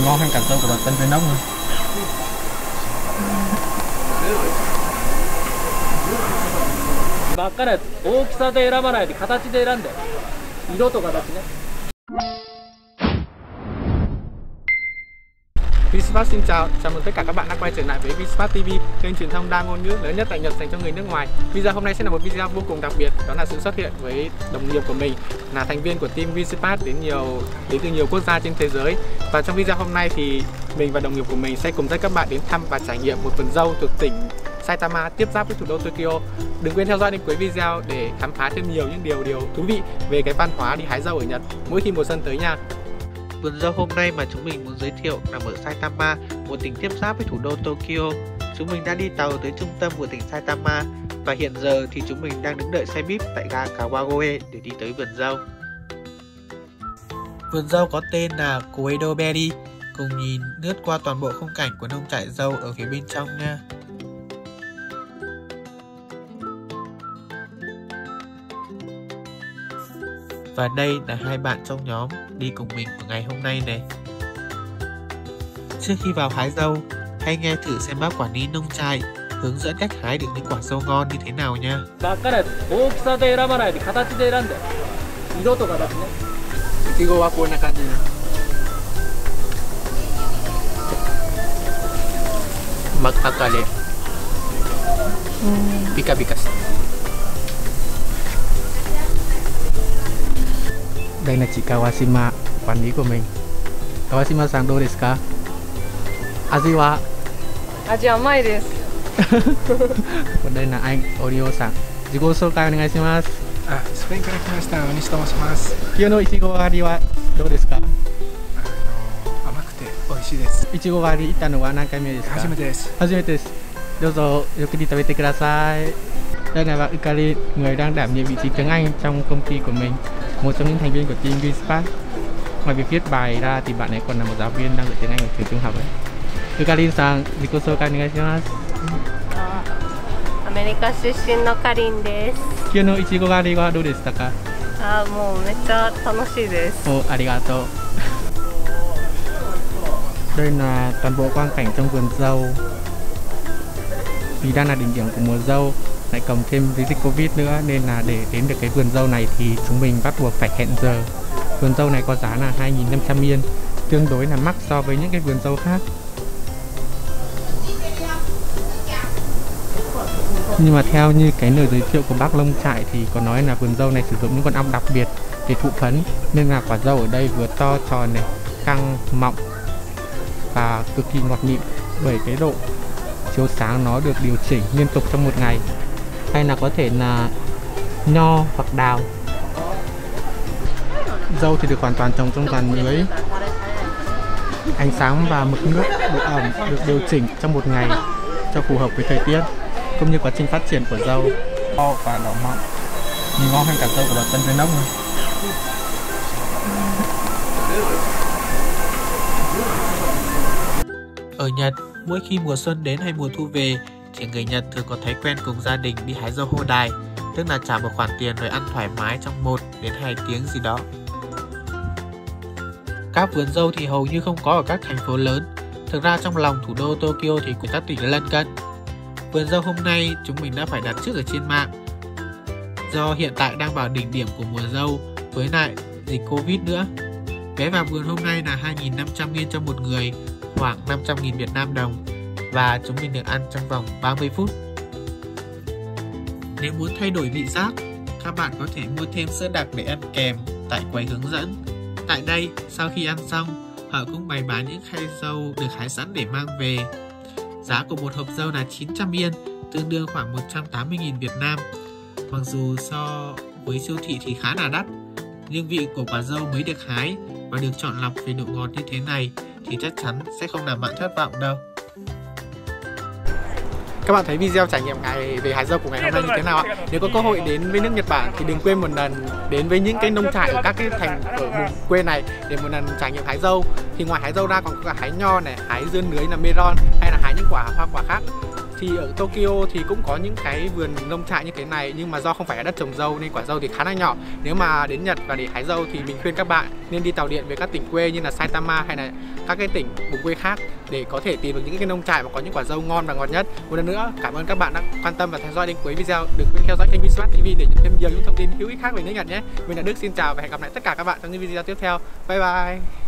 nhìn ngon hơn cả dâu của bà Tân Viên Ốc nữa ばっかり大きさで選ばないで形で選んで色と形ね Vsmart xin chào, chào mừng tất cả các bạn đã quay trở lại với Vsmart TV, kênh truyền thông đa ngôn ngữ lớn nhất tại Nhật dành cho người nước ngoài. Video hôm nay sẽ là một video vô cùng đặc biệt, đó là sự xuất hiện với đồng nghiệp của mình là thành viên của team Vsmart đến nhiều đến từ nhiều quốc gia trên thế giới. Và trong video hôm nay thì mình và đồng nghiệp của mình sẽ cùng dẫn các bạn đến thăm và trải nghiệm một vườn dâu thuộc tỉnh Saitama tiếp giáp với thủ đô Tokyo. Đừng quên theo dõi đến cuối video để khám phá thêm nhiều những điều điều thú vị về cái văn hóa đi hái dâu ở Nhật mỗi khi mùa xuân tới nha. Vườn dâu hôm nay mà chúng mình muốn giới thiệu nằm ở Saitama, một tỉnh tiếp giáp với thủ đô Tokyo. Chúng mình đã đi tàu tới trung tâm của tỉnh Saitama và hiện giờ thì chúng mình đang đứng đợi xe buýt tại ga Kawagoe để đi tới vườn dâu. Vườn dâu có tên là Koedo Berry, cùng nhìn lướt qua toàn bộ khung cảnh của nông trại dâu ở phía bên trong nha. Và đây là hai bạn trong nhóm đi cùng mình của ngày hôm nay này. Trước khi vào hái dâu, hãy nghe thử xem bác quản lý nông trại hướng dẫn cách hái được những quả dâu ngon như thế nào nha. ばっかり大きさで選ばないで形で選んで色と形ねいちごはこんな感じ真っ赤でピカピカして Đây là chị Kawashima, quản lý của mình. Kawashima sang đô desu ka? Aji wa? 味甘いです Còn đây là anh Oreo sang. 自己紹介お願いします。あスペインから来ました大西と申します今日のいちご狩りはどうですかあの甘くて美味しいですいちご狩り行ったのは何回目ですか初めてです初めてですどうぞよく đi 食べてください đây là bạn Ukari người đang đảm nhiệm vị trí tiếng Anh trong công ty của mình một trong những thành viên của team Vinspark ngoài việc viết bài ra thì bạn ấy còn là một giáo viên đang dạy tiếng Anh ở trường trung học đấy Ukari sang ziko shoukai onegaishimasu アメリカ出身のかりんです今日のいちご狩りはどうでしたかあもうめっちゃ楽しいです Ồ, arigato Đây là toàn bộ quang cảnh trong vườn dâu Vì đang là đỉnh điểm của mùa dâu lại cộng thêm với dịch Covid nữa nên là để đến được cái vườn dâu này thì chúng mình bắt buộc phải hẹn giờ. Vườn dâu này có giá là 2.500 yên, tương đối là mắc so với những cái vườn dâu khác. Nhưng mà theo như cái lời giới thiệu của bác Lông Trại thì có nói là vườn dâu này sử dụng những con ong đặc biệt để thụ phấn nên là quả dâu ở đây vừa to tròn này, căng, mọng và cực kỳ ngọt mịn bởi cái độ chiếu sáng nó được điều chỉnh liên tục trong một ngày hay là có thể là nho hoặc đào? Dâu thì được hoàn toàn trồng trong toàn lưới. Ánh sáng và mực nước độ ẩm được điều chỉnh trong một ngày cho phù hợp với thời tiết cũng như quá trình phát triển của dâu. To và đỏ mọng nhìn ngon hơn cả dâu của bà Tân Viên Ốc nữa Ở Nhật, mỗi khi mùa xuân đến hay mùa thu về thì người Nhật thường có thói quen cùng gia đình đi hái dâu hô đài, tức là trả một khoản tiền rồi ăn thoải mái trong 1 đến 2 tiếng gì đó. Các vườn dâu thì hầu như không có ở các thành phố lớn. Thực ra trong lòng thủ đô Tokyo thì của các tỉnh lân cận. Vườn dâu hôm nay chúng mình đã phải đặt trước ở trên mạng. Do hiện tại đang vào đỉnh điểm của mùa dâu với lại dịch Covid nữa. Vé vào vườn hôm nay là 2.500 yên cho một người, khoảng 500.000 Việt Nam đồng và chúng mình được ăn trong vòng 30 phút. Nếu muốn thay đổi vị giác, các bạn có thể mua thêm sữa đặc để ăn kèm tại quầy hướng dẫn. Tại đây, sau khi ăn xong, họ cũng bày bán những khay dâu được hái sẵn để mang về. Giá của một hộp dâu là 900 yên, tương đương khoảng 180.000 Việt Nam. Mặc dù so với siêu thị thì khá là đắt, nhưng vị của quả dâu mới được hái và được chọn lọc về độ ngọt như thế này thì chắc chắn sẽ không làm bạn thất vọng đâu. Các bạn thấy video trải nghiệm ngày về hái dâu của ngày hôm nay như thế nào ạ? Nếu có cơ hội đến với nước Nhật Bản thì đừng quên một lần đến với những cái nông trại ở các cái thành ở vùng quê này để một lần trải nghiệm hái dâu. Thì ngoài hái dâu ra còn có cả hái nho này, hái dưa lưới là meron hay là hái những quả hoa quả khác thì ở Tokyo thì cũng có những cái vườn nông trại như thế này, nhưng mà do không phải là đất trồng dâu nên quả dâu thì khá là nhỏ. Nếu mà đến Nhật và để hái dâu thì mình khuyên các bạn nên đi tàu điện về các tỉnh quê như là Saitama hay là các cái tỉnh vùng quê khác để có thể tìm được những cái nông trại mà có những quả dâu ngon và ngọt nhất. Một lần nữa, cảm ơn các bạn đã quan tâm và theo dõi đến cuối video. Đừng quên theo dõi kênh Vinsmart TV để nhận thêm nhiều những thông tin hữu ích khác về nước Nhật nhé. Mình là Đức, xin chào và hẹn gặp lại tất cả các bạn trong những video tiếp theo. Bye bye!